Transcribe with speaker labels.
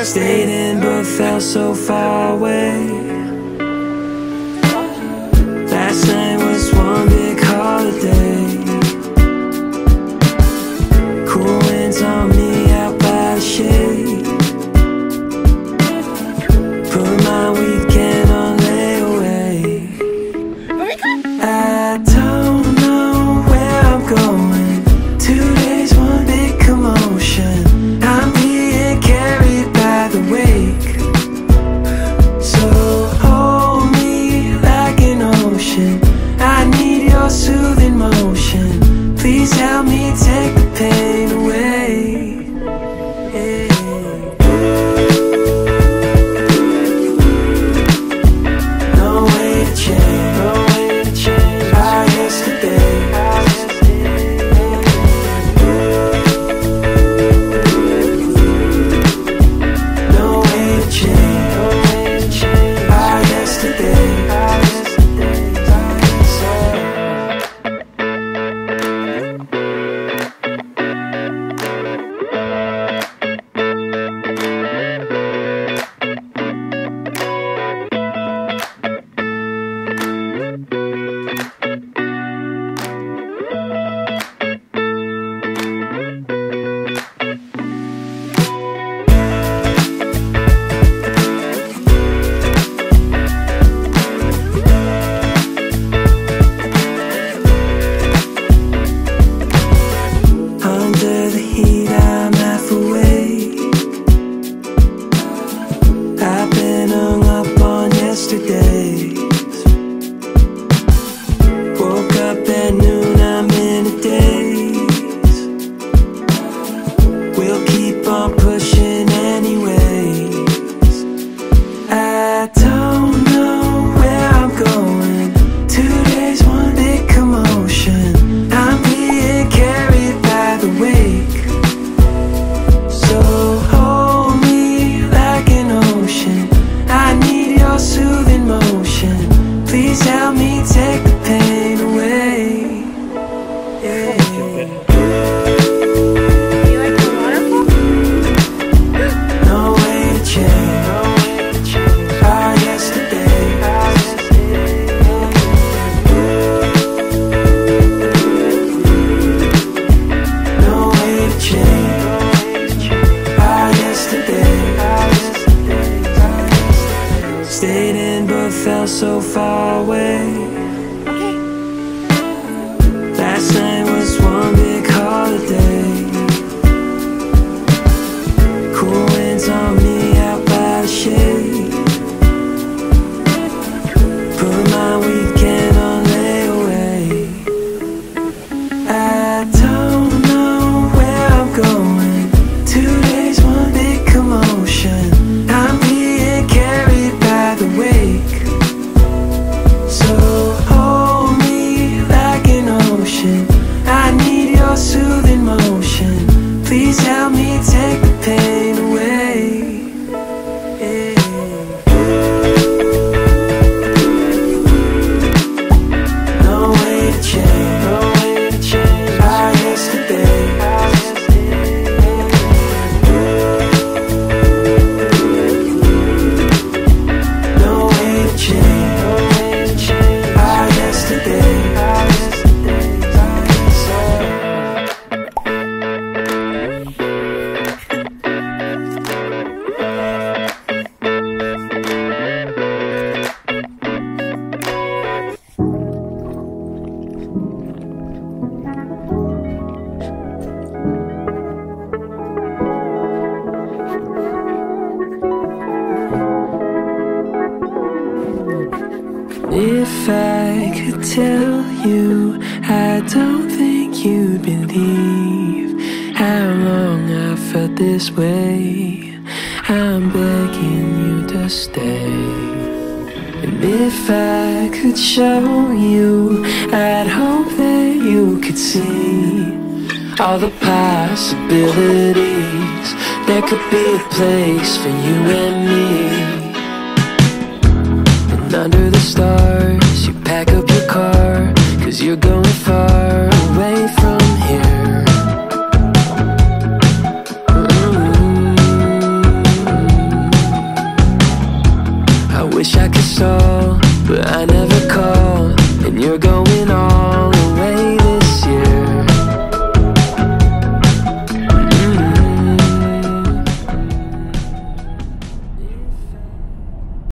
Speaker 1: I stayed in but felt so far away. Last night was one big holiday. Cool winds on me out by the shade. Put my weekend on layaway. I don't know where I'm going to so far away. If I could tell you, I don't think you'd believe how long I felt this way. I'm begging you to stay. And if I could show you, I'd hope that you could see all the possibilities. There could be a place for you and me. Under the stars, you pack up your car, cause you're going far.